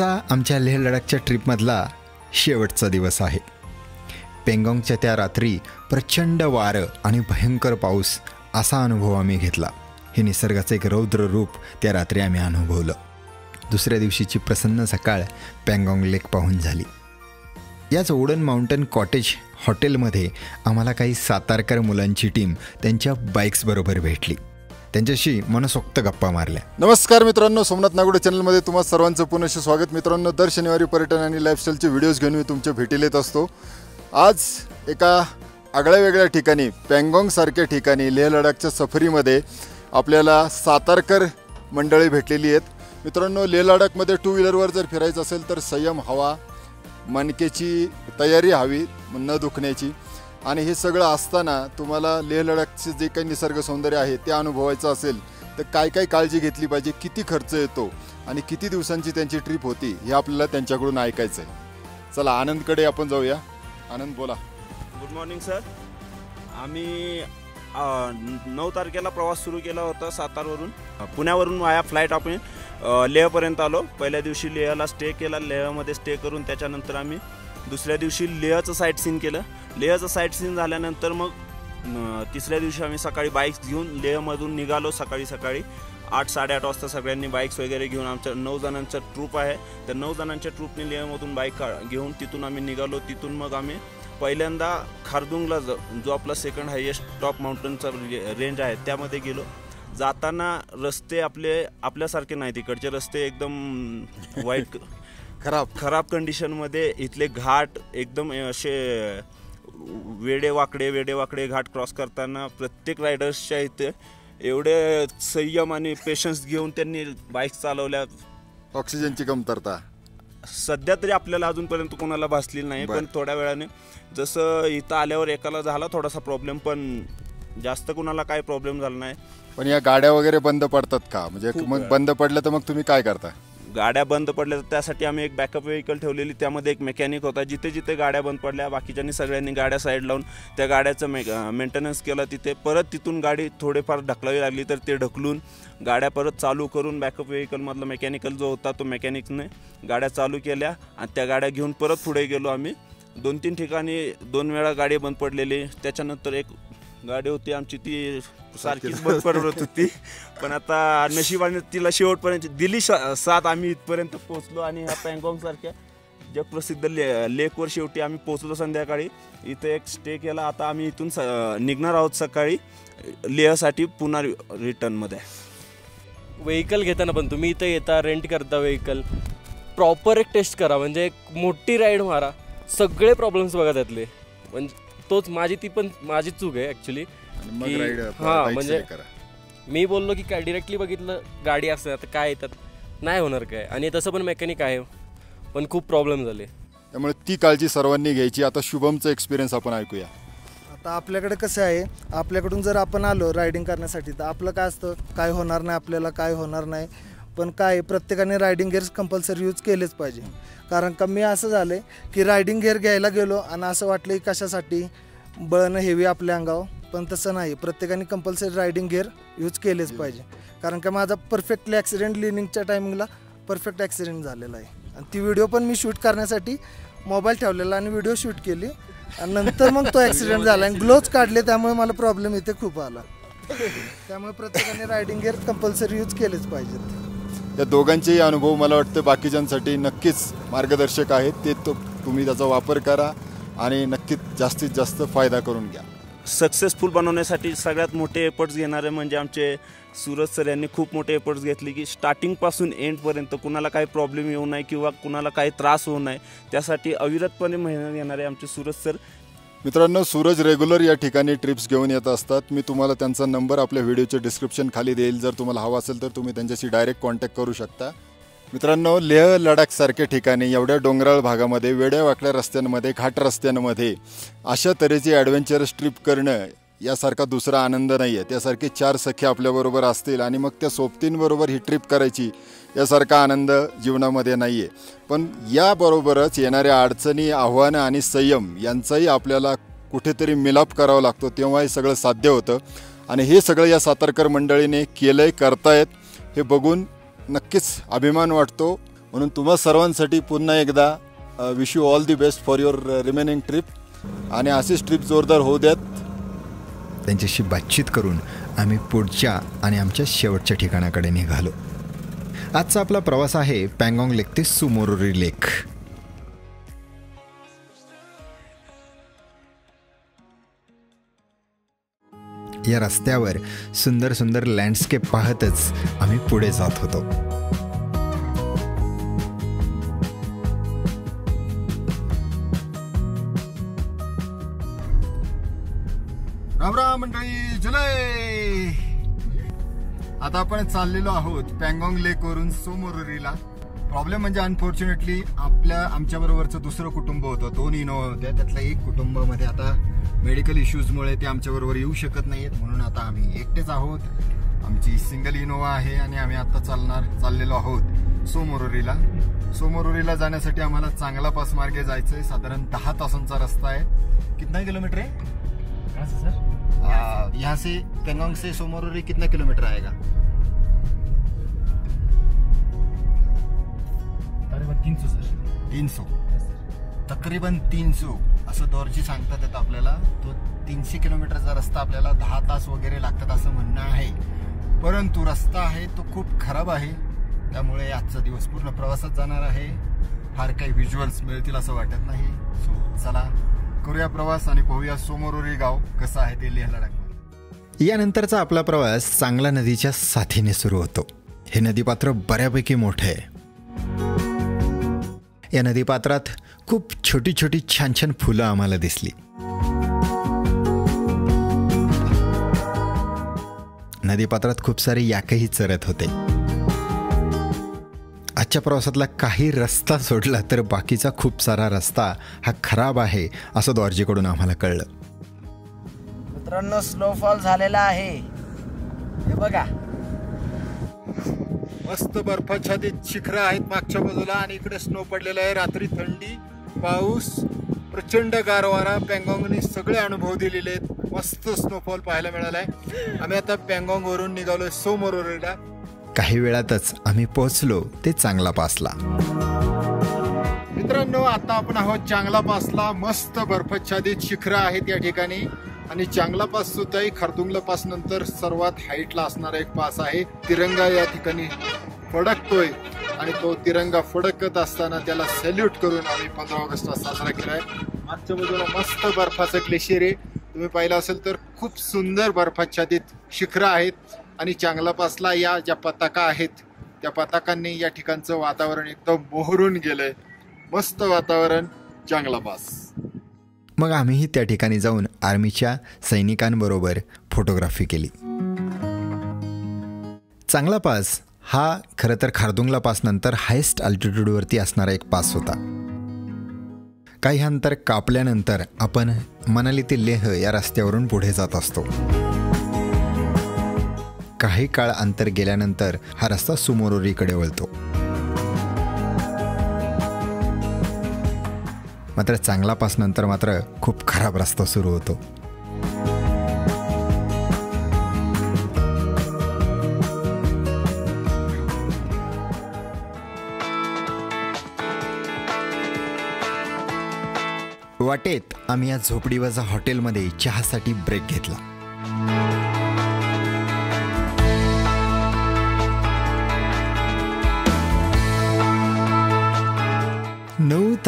आजचा आमच्या लेह लडाखच्या ट्रिपमधला शेवटचा दिवस आहे. पेंगॉंगच्या त्या रात्री प्रचंड वारं आणि भयंकर पाऊस असा अनुभव आम्ही घेतला. हे निसर्गाचं एक रौद्र रूप त्या रात्री आम्ही अनुभवलं. दुसऱ्या दिवशीची प्रसन्न सकाळ पँगॉंग लेक पाहून झाली. याच ओडन माउंटन कॉटेज हॉटेलमध्ये आम्हाला काही सातारकर मुलांची टीम त्यांच्या बाईक्सबरोबर भेटली. त्यांच्याशी मनसोक्त गप्पा मारल्या. नमस्कार मित्रांनो सोमनाथ नागोडे चॅनलमध्ये तुम्हा सर्वांचं पुनः स्वागत. मित्रांनो दर शनिवारी पर्यटन आणि लाईफस्टाईलचे व्हिडिओज घेऊन मी तुमच्या भेटीला येत असतो. आज एका आगळ्या वेगळ्या ठिकाणी पँगॉंगसारख्या ठिकाणी लेह लडाखच्या सफरीमध्ये आपल्याला सातारकर मंडळी भेटलेली आहेत. मित्रांनो लेह लडाखमध्ये टू व्हीलरवर जर फिरायचं असेल तर संयम हवा मनकेची तयारी हवी न दुखण्याची. आणि हे सगळं असताना तुम्हाला लेह लडाखचे जे काही निसर्ग सौंदर्य आहे ते अनुभवायचं असेल तर काय काय काळजी घेतली पाहिजे किती खर्च येतो आणि किती दिवसांची त्यांची ट्रिप होती हे आपल्याला त्यांच्याकडून ऐकायचं आहे चला आनंदकडे आपण जाऊया. आनंद बोला. गुड मॉर्निंग सर आम्ही नऊ तारखेला प्रवास सुरू केला होता सातारवरून. पुण्यावरून माझ्या फ्लाईट आपण लेहपर्यंत आलो. पहिल्या दिवशी लेहला स्टे केला. लेहमध्ये स्टे करून त्याच्यानंतर आम्ही दुसऱ्या दिवशी लेहचं साईट सीन केलं. लेहचं साईट सीन झाल्यानंतर मग तिसऱ्या दिवशी आम्ही सकाळी बाईक्स घेऊन लेहमधून निघालो सकाळी सकाळी. आठ साडेआठ वाजता सगळ्यांनी बाईक्स वगैरे घेऊन आमच्या नऊ जणांचा ट्रूप आहे. त्या नऊ जणांच्या ट्रूपने लेहमधून बाईक का- घेऊन तिथून आम्ही निघालो. तिथून मग आम्ही पहिल्यांदा खारदुंगला ज- जो आपला सेकंड हायेस्ट टॉप माउंटनचा रेंज आहे त्यामध्ये गेलो. जाताना रस्ते आपले आपल्यासारखे नाही तिकडचे रस्ते एकदम वाईट खराब. खराब कंडिशनमध्ये इथले घाट एकदम असे वेडे वाकडे वेडे वाकडे घाट क्रॉस करताना प्रत्येक रायडर्सच्या इथे एवढे संयम आणि पेशन्स घेऊन त्यांनी बाईक चालवल्या. ऑक्सिजनची कमतरता. सध्या तरी आपल्याला अजूनपर्यंत कोणाला भासलेली नाही. पण थोड्या वेळाने जसं इथं आल्यावर एकाला झाला थोडासा प्रॉब्लेम पण जास्त कुणाला काय प्रॉब्लेम झाला नाही. पण या गाड्या वगैरे बंद पडतात का? म्हणजे मग. बंद पडल्या तर मग तुम्ही काय करता? गाड्या बंद पडल्या तर त्यासाठी आम्ही एक बॅकअप व्हेकल ठेवलेली. त्यामध्ये एक मेकॅनिक होता. जिथे जिथे गाड्या बंद पडल्या बाकीच्यांनी सगळ्यांनी गाड्या साईड लावून त्या गाड्याचं मे मेंटेनन्स केलं. तिथे परत तिथून गाडी थोडेफार ढकलावी लागली तर ते ढकलून गाड्या परत चालू करून बॅकअप व्हेकलमधला मेकॅनिकल जो होता तो मेकॅनिकने गाड्या चालू केल्या आणि त्या गाड्या घेऊन परत पुढे गेलो आम्ही. दोन तीन ठिकाणी दोन वेळा गाडी बंद पडलेली. त्याच्यानंतर एक गाडी होती आमची ती सारखीच. बंद पडत होती. पण आता नशिबाने तिला शेवटपर्यंत दिली श- साथ आम्ही इथपर्यंत पोहोचलो आणि ह्या पँगॉंग सारख्या जगप्रसिद्ध ले लेकवर शेवटी आम्ही पोहोचलो संध्याकाळी. इथे एक स्टे केला. आता आम्ही इथून स निघणार आहोत सकाळी. लेहसाठी पुन्हा रिटर्नमध्ये व्हेकल घेताना पण तुम्ही इथं येता रेंट करता व्हेकल प्रॉपर एक टेस्ट करा. म्हणजे एक मोठी राईड मारा. सगळे प्रॉब्लेम्स बघा त्यातले. म्हणजे तोच माझी ती पण माझी चूक आहे राईड हां, म्हणजे- मी बोललो की काय डिरेक्टली बघितलं गाडी असते आता काय येतात नाही होणार काय. आणि तसं पण मेकॅनिक आहे पण खूप प्रॉब्लेम झाले. त्यामुळे ती काळजी सर्वांनी घ्यायची. आता शुभमचा एक्सपिरियन्स आपण ऐकूया. आता आपल्याकडे कसं आहे आपल्याकडून जर आपण आलो रायडिंग करण्यासाठी तर आपलं काय असतं? काय होणार नाही आपल्याला काय होणार नाही? पण काय प्रत्येकाने रायडिंग गेअर्स कंपल्सरी यूज केलेच पाहिजे. कारण का मी असं झालं आहे की रायडिंग गेअर घ्यायला गेलो आणि असं वाटलं की कशासाठी बळणं हेवी आपल्या अंगावर पण तसं नाही. प्रत्येकाने कंपल्सरी रायडिंग गेअर यूज केलेच पाहिजे. कारण का माझा परफेक्टली ॲक्सिडेंट लिनिंगच्या टायमिंगला परफेक्ट ॲक्सिडेंट झालेला आहे. आणि ती व्हिडिओ पण मी शूट करण्यासाठी मोबाईल ठेवलेला आणि व्हिडिओ शूट केली. आणि नंतर मग तो ॲक्सिडेंट झाला आणि ग्लोव्ज काढले त्यामुळे मला प्रॉब्लेम इथे खूप आला. त्यामुळे प्रत्येकाने रायडिंग गेअर कंपल्सरी यूज केलेच पाहिजेत. या दोघांचेही अनुभव मला वाटतं बाकीच्यांसाठी नक्कीच मार्गदर्शक आहेत. ते तो तुम्ही त्याचा वापर करा आणि नक्कीच जास्तीत जास्त फायदा करून घ्या. सक्सेसफुल बनवण्यासाठी सगळ्यात मोठे एफर्ट्स घेणारे म्हणजे आमचे सूरज सर यांनी खूप मोठे एफर्ट्स घेतले की स्टार्टिंगपासून एंडपर्यंत कुणाला काही प्रॉब्लेम येऊ नये किंवा कुणाला काही त्रास होऊ नये त्यासाठी अविरतपणे मेहनत घेणारे आमचे सूरज सर मित्रांनो सूरज रेग्युलर या ठिकाणी ट्रिप्स घेऊन येत असतात. मी तुम्हाला त्यांचा नंबर आपल्या व्हिडिओच्या डिस्क्रिप्शन खाली देईल. जर तुम्हाला हवा असेल तर तुम्ही त्यांच्याशी डायरेक्ट कॉन्टॅक्ट करू शकता. मित्रांनो लेह लडाखसारख्या ठिकाणी एवढ्या डोंगराळ भागामध्ये वेड्या वाकड्या रस्त्यांमध्ये घाट रस्त्यांमध्ये अशा तऱ्हेची ॲडव्हेंचरस ट्रिप करणं यासारखा दुसरा आनंद नाही आहे त्यासारखे चार सखे आपल्याबरोबर असतील आणि मग त्या सोबतींबरोबर ही ट्रिप करायची यासारखा आनंद जीवनामध्ये नाही आहे पण याबरोबरच येणाऱ्या अडचणी आव्हानं आणि संयम यांचाही आपल्याला कुठेतरी मिलाप करावा लागतो. तेव्हा हे सगळं साध्य होतं. आणि हे सगळं या सातारकर मंडळीने केलं आहे करतायत हे बघून नक्कीच अभिमान वाटतो. म्हणून तुम्हा सर्वांसाठी पुन्हा एकदा wish you all the best for your remaining trip आणि अशीच ट्रिप जोरदार होऊ द्यात. त्यांच्याशी बातचीत करून आम्ही पुढच्या आणि आमच्या शेवटच्या ठिकाणाकडे निघालो. आजचा आपला प्रवास आहे पँगॉंग लेक ते सुमोरोरी लेक. या रस्त्यावर सुंदर सुंदर लँडस्केप पाहतच आम्ही पुढे जात होतो. मंडळी आता आपण चाललेलो आहोत पँगॉंग लेक वरून सोमोरोरीला. प्रॉब्लेम म्हणजे अनफॉर्च्युनेटली आपल्या आमच्या बरोबरचं दुसरं कुटुंब होतं. दोन इनोवा होत्या. त्यातल्या एक कुटुंबामध्ये आता मेडिकल इश्यूजमुळे ते आमच्या बरोबर येऊ शकत नाहीत म्हणून आता आम्ही एकटेच आहोत. आमची सिंगल इनोवा आहे आणि आम्ही आता चालणार चाललेलो आहोत सोमोरोरीला. सोमोरोरीला जाण्यासाठी आम्हाला चांगला पास मार्गे जायचंय. साधारण दहा तासांचा रस्ता आहे. कितना किलोमीटर आहे? आ, यहाँ से पेंगोंग से सोमोरोरी कितना किलोमीटर आएगा? तीन सो तकरीबन तीन सो. असं दौरजी सांगतात येतं आपल्याला. तो तीनशे किलोमीटरचा रस्ता आपल्याला दहा तास वगैरे लागतात असं म्हणणं आहे. परंतु रस्ता आहे तो खूप खराब आहे. त्यामुळे आजचा दिवस पूर्ण प्रवासात जाणार आहे. फार काही व्हिज्युअल्स मिळतील असं वाटत नाही. सो चला करूया प्रवास आणि पाहूया सोमोरोरी गाव कसं आहे ते लिहायला लागणार यानंतरचा आपला प्रवास चांगला नदीच्या साथीने सुरू होतो. हे नदीपात्र बऱ्यापैकी मोठे आहे. या नदीपात्रात खूप छोटी छोटी छान छान फुलं आम्हाला दिसली. नदीपात्रात खूप सारे याकही चरत होते. आजच्या प्रवासातला काही रस्ता सोडला तर बाकीचा खूप सारा रस्ता हा खराब आहे असं द्वारजीकडून आम्हाला कळलं. मित्रांनो स्नोफॉल झालेला आहे. हे बघा. मस्त बर्फाच्छादित शिखरं आहेत मागच्या बाजूला आणि इकडे स्नो पडलेला आहे. रात्री थंडी पाऊस प्रचंड गारवारा. पँगॉंगने सगळे अनुभव दिलेले आहेत. मस्त स्नोफॉल पाहायला मिळालाय. आम्ही आता पँगॉंग वरून निघालोय सोमरोरीला काही वेळातच आम्ही पोहोचलो ते चांगला पासला. मित्रांनो आता आपण आहोत चांगला पासला. मस्त बर्फाच्छादित शिखरं आहेत या ठिकाणी. आणि चांगला पास सुद्धा खारदुंगला पास नंतर सर्वात हाईटला असणारा एक पास आहे. तिरंगा या ठिकाणी फडकतोय. आणि तो तिरंगा फडकत असताना त्याला सॅल्यूट करून आम्ही पंधरा ऑगस्टला साजरा केलाय. मागच्या बाजूला मस्त बर्फाचं ग्लेशियर आहे. तुम्ही पाहिलं असेल तर खूप सुंदर बर्फाच्छादित शिखरं आहेत. आणि चांगला पासला या ज्या पताका आहेत त्या पताकांनी या ठिकाणचं वातावरण एकदम मोहरून गेलंय. मस्त वातावरण चांगला पास मग आम्हीही त्या ठिकाणी जाऊन आर्मीच्या सैनिकांबरोबर फोटोग्राफी केली. चांगला पास हा खरं तर खारदुंगला पास नंतर हायेस्ट अल्टिट्यूडवरती असणारा एक पास होता. काही अंतर कापल्यानंतर आपण मनाली ते लेह या रस्त्यावरून पुढे जात असतो. काही काळ अंतर गेल्यानंतर हा रस्ता सुमोरोरीकडे वळतो. मात्र चांगला पास नंतर मात्र खूप खराब रस्ता सुरू होतो. वाटेत आम्ही या झोपडीवजा हॉटेलमध्ये चहासाठी ब्रेक घेतला.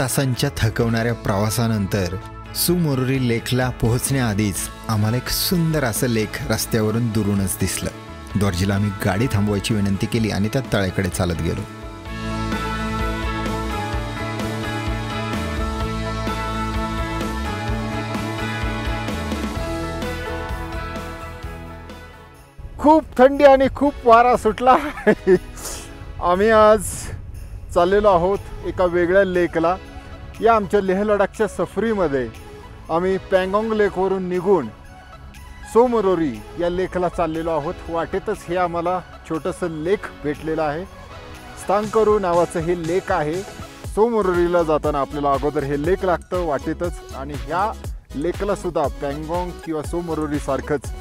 तासांच्या थकवणाऱ्या प्रवासानंतर सुमोरुरी लेखला पोहोचण्याआधीच आम्हाला एक सुंदर असं लेख रस्त्यावरून दुरूनच दिसलं. द्वारजीला आम्ही गाडी थांबवायची विनंती केली आणि त्या तळ्याकडे चालत गेलो. खूप थंडी आणि खूप वारा सुटला. आम्ही आज चाललेलो आहोत एका वेगळ्या लेकला. या आमच्या लेह लडाखच्या सफरीमध्ये आम्ही पँगॉंग लेकवरून निघून सोमरोरी या लेखला चाललेलो आहोत. वाटेतच हे आम्हाला छोटंसं लेख भेटलेलं आहे. स्थांकरू नावाचं हे लेख आहे. सोमरोरीला जाताना आपल्याला अगोदर हे लेख लागतं वाटेतच आणि ह्या लेकलासुद्धा पँगॉंग किंवा सोमरोरीसारखंच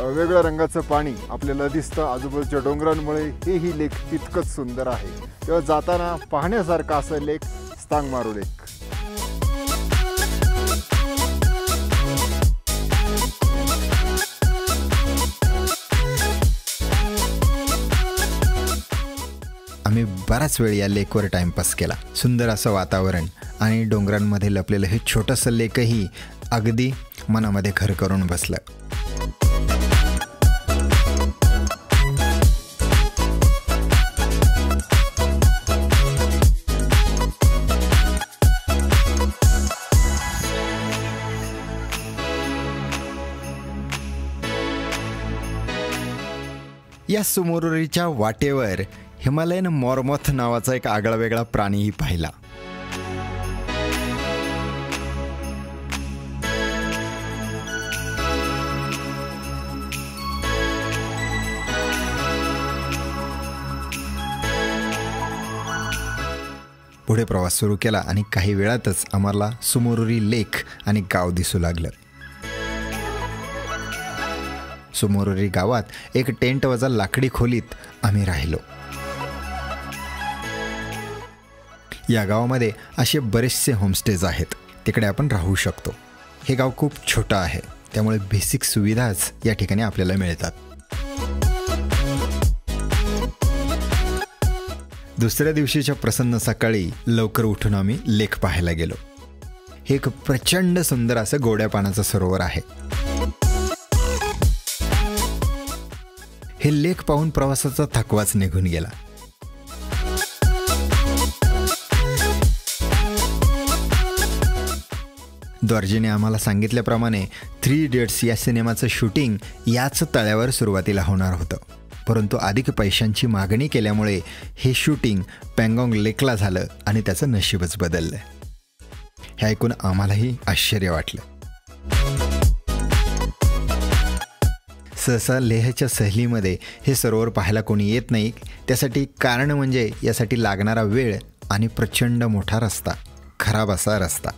वेगळ्या रंगाचं पाणी आपल्याला दिसतं. आजूबाजूच्या डोंगरांमुळे हेही लेक तितकंच सुंदर आहे. तेव्हा जाताना पाहण्यासारखं असं लेख लेक मारून लेक आम्ही बराच वेळ या लेकवर टाइमपास केला. सुंदर असं वातावरण आणि डोंगरांमध्ये लपलेलं हे छोटंसं लेकही अगदी मनामध्ये घर करून बसलं. या सुमुरुरीच्या वाटेवर हिमालयन मॉर्मॉथ नावाचा एक आगळा वेगळा प्राणीही पाहिला. पुढे प्रवास सुरू केला आणि काही वेळातच आम्हाला सुमोरुरी लेक आणि गाव दिसू लागलं. सुमोरोरी गावात एक टेंट वजा लाकडी खोलीत आम्ही राहिलो. या गावामध्ये असे बरेचसे होमस्टेज आहेत. तिकडे आपण राहू शकतो. हे गाव खूप छोटं आहे. त्यामुळे बेसिक सुविधाच या ठिकाणी आपल्याला मिळतात. दुसऱ्या दिवशीच्या प्रसन्न सकाळी लवकर उठून आम्ही लेक पाहायला गेलो. हे एक प्रचंड सुंदर असं गोड्या पाण्याचं सरोवर आहे. हे लेख पाहून प्रवासाचा थकवाच निघून गेला. द्वारजीने आम्हाला सांगितल्याप्रमाणे थ्री इडियट्स या सिनेमाचं शूटिंग याच तळ्यावर सुरुवातीला होणार होतं. परंतु अधिक पैशांची मागणी केल्यामुळे हे शूटिंग पँगॉंग लेकला झालं आणि त्याचं नशीबच बदललं. हे ऐकून आम्हालाही आश्चर्य वाटलं. सहसा लेहच्या सहलीमध्ये हे सरोवर पाहायला कोणी येत नाही. त्यासाठी कारण म्हणजे यासाठी लागणारा वेळ आणि प्रचंड मोठा रस्ता. खराब असा रस्ता.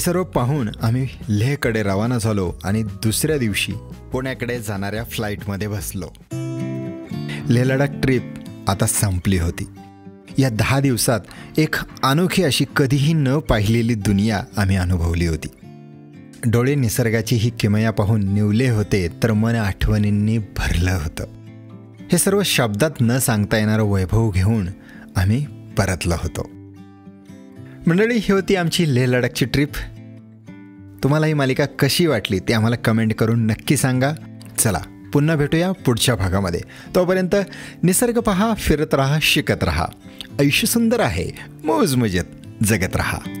सर्व पाहून आम्ही लेहकडे रवाना झालो आणि दुसऱ्या दिवशी पुण्याकडे जाणाऱ्या फ्लाईटमध्ये बसलो. लेह लडाख ट्रिप आता संपली होती. या दहा दिवसात एक अनोखी अशी कधीही न पाहिलेली दुनिया आम्ही अनुभवली होती. डोळे निसर्गाची ही किमया पाहून निवले होते तर मन आठवणींनी भरलं होतं. हे सर्व शब्दात न सांगता येणारं वैभव घेऊन आम्ही परतलो होतो. मंडळी ही होती आमची लेह लडाखची ट्रिप तुम्हाला ही मालिका कशी वाटली ते आम्हाला कमेंट करून नक्की सांगा. चला पुन्हा भेटूया पुढच्या भागामध्ये. तोपर्यंत निसर्ग पहा फिरत राहा शिकत राहा. आयुष्य सुंदर आहे मौज मजेत जगत राहा.